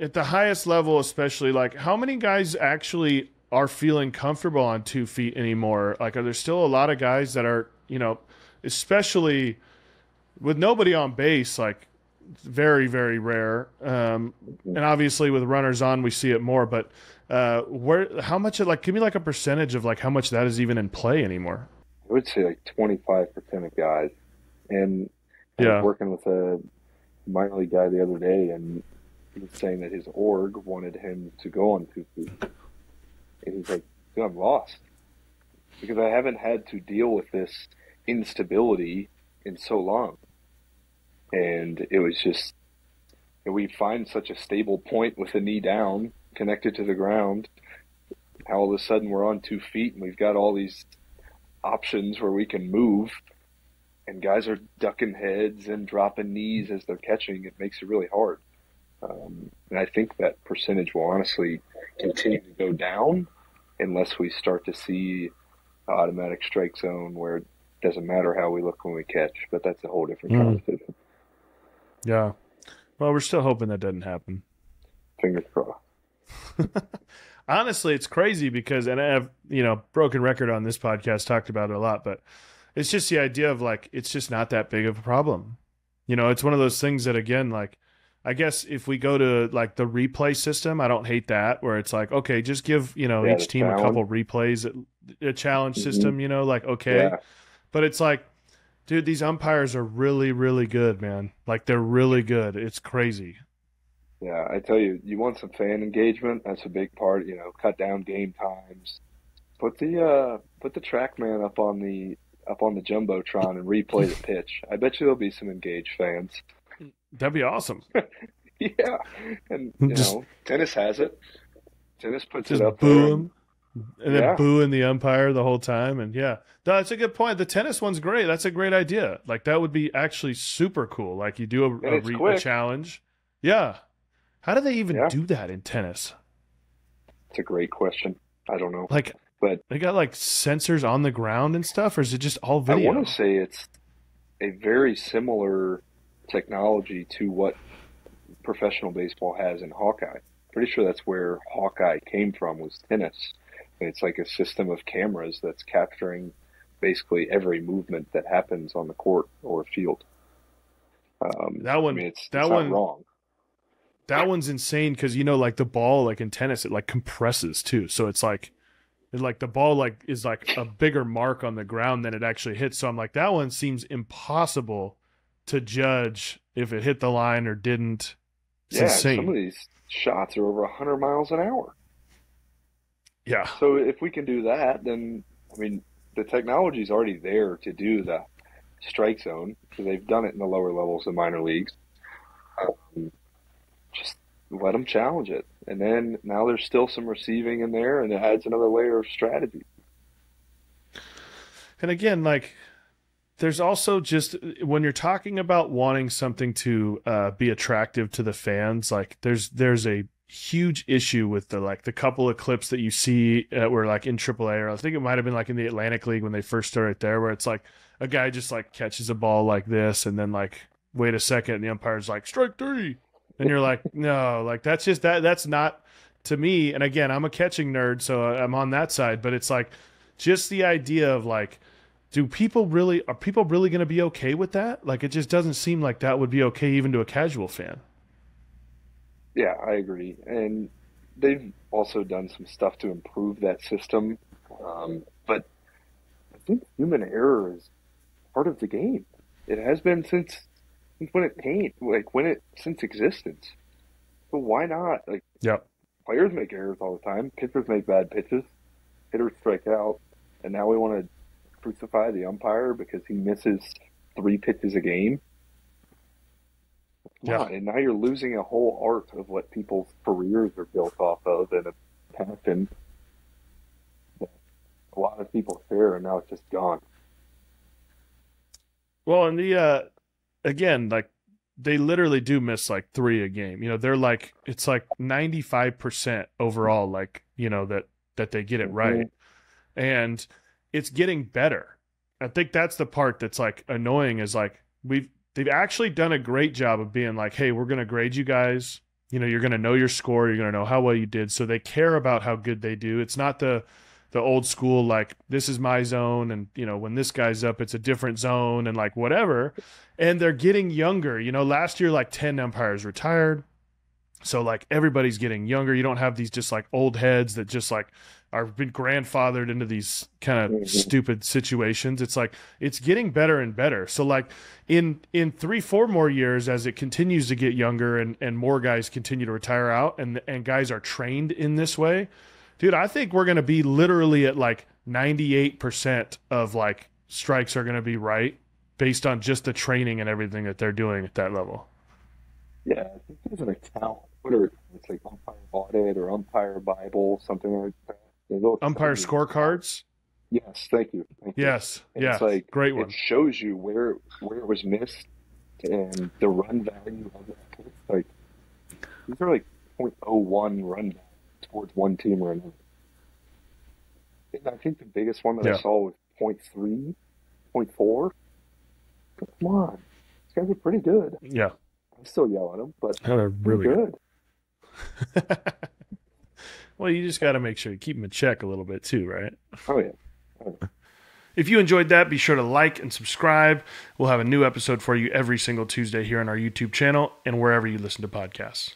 at the highest level, especially like how many guys actually are feeling comfortable on two feet anymore? Like, are there still a lot of guys that are, you know, especially with nobody on base, like very, very rare. Um, and obviously with runners on, we see it more, but uh, where, how much of like, give me like a percentage of like how much that is even in play anymore. I would say like 25% of guys. And I Yeah. was working with a minor league guy the other day, and saying that his org wanted him to go on two feet. And he's like, dude, I'm lost. Because I haven't had to deal with this instability in so long. And it was just, we find such a stable point with the knee down, connected to the ground. How all of a sudden we're on two feet and we've got all these options where we can move and guys are ducking heads and dropping knees as they're catching. It makes it really hard. Um, and I think that percentage will honestly continue to go down unless we start to see automatic strike zone where it doesn't matter how we look when we catch, but that's a whole different Mm. conversation. Yeah. Well, we're still hoping that doesn't happen. Fingers crossed. Honestly, it's crazy because, and I have, you know, broken record on this podcast, talked about it a lot, but it's just the idea of like, it's just not that big of a problem. You know, it's one of those things that, again, like, I guess if we go to like the replay system, I don't hate that where it's like, okay, just give, you know, Yeah, each team a couple replays, a challenge Mhm. system, you know, like, okay. Yeah. But it's like, dude, these umpires are really, really good, man. Like, they're really good. It's crazy. Yeah, I tell you, you want some fan engagement. That's a big part. You know, cut down game times. Put the uh, put the TrackMan up on the up on the jumbotron and replay the pitch. I bet you there'll be some engaged fans. That'd be awesome. Yeah, and you Just- know, tennis has it. Tennis puts just it up boo there. him and then Yeah. booing the umpire the whole time and yeah No, that's a good point the tennis one's great that's a great idea like that would be actually super cool like you do a, a, re- a challenge yeah how do they even Yeah. do that in tennis It's a great question. I don't know, like but they got like sensors on the ground and stuff or is it just all video? I want to say it's a very similar technology to what professional baseball has in Hawkeye. Pretty sure that's where Hawkeye came from was tennis. And it's like a system of cameras that's capturing basically every movement that happens on the court or field. Um, That one- I mean, it's, that it's one- wrong. that one's insane because you know like the ball like in tennis it like compresses too so it's like it, like the ball like is like a bigger mark on the ground than it actually hits so i'm like that one seems impossible to judge if it hit the line or didn't it's yeah, insane some of these shots are over 100 miles an hour. yeah So if we can do that, then I mean the technology is already there to do the strike zone because they've done it in the lower levels of minor leagues. Um, just let them challenge it, and then now there's still some receiving in there, and it adds another layer of strategy. and again like there's also just when you're talking about wanting something to uh, be attractive to the fans like there's there's a huge issue with the like the couple of clips that you see uh, were like in AAA or I think it might have been like in the Atlantic League when they first started there where it's like a guy just like catches a ball like this and then like wait a second and the umpire's like strike three. And you're like no like that's just that that's not to me and again I'm a catching nerd so I'm on that side but it's like just the idea of like do people really are people really going to be okay with that like it just doesn't seem like that would be okay even to a casual fan Yeah, I agree, and they've also done some stuff to improve that system, um, but I think human error is part of the game. It has been since since when it came, like when it since existence. So why not? Like Yep. players make errors all the time. Pitchers make bad pitches. Hitters strike out, and now we want to crucify the umpire because he misses three pitches a game. Come Yeah. on, and now you're losing a whole art of what people's careers are built off of and a passion that a lot of people share, and now it's just gone. Well, and the uh again, like they literally do miss like three a game. You know, they're like it's like ninety five percent overall, like, you know, that that they get it right. And it's getting better. I think that's the part that's like annoying is like we've they've actually done a great job of being like, hey, we're gonna grade you guys. you know, you're going to know your score, you're going to know how well you did. So they care about how good they do. It's not the the old school like this is my zone and you know when this guy's up it's a different zone and like whatever and they're getting younger you know last year like 10 umpires retired so like everybody's getting younger you don't have these just like old heads that just like are been grandfathered into these kind of Mhm. stupid situations it's like it's getting better and better so like in in three four more years as it continues to get younger and and more guys continue to retire out and and guys are trained in this way dude i think we're going to be literally at like 98% of like strikes are going to be right based on just the training and everything that they're doing at that level Yeah, I think there's an account, whatever it's like umpire audit or umpire Bible, something like that. Umpire scorecards Yes, thank you. Thank you. yes yeah it's like great one It shows you where where it was missed and the run value of that pitch. Like these are like 0.01 run towards one team or another. And I think the biggest one that Yeah. I saw was 0.3, 0.4. Come on, these guys are pretty good. yeah I'm still yelling at them, but they're they're really good. good. well you just got to make sure you keep them in check a little bit too right oh, oh yeah. If you enjoyed that, be sure to like and subscribe. We'll have a new episode for you every single Tuesday here on our YouTube channel and wherever you listen to podcasts.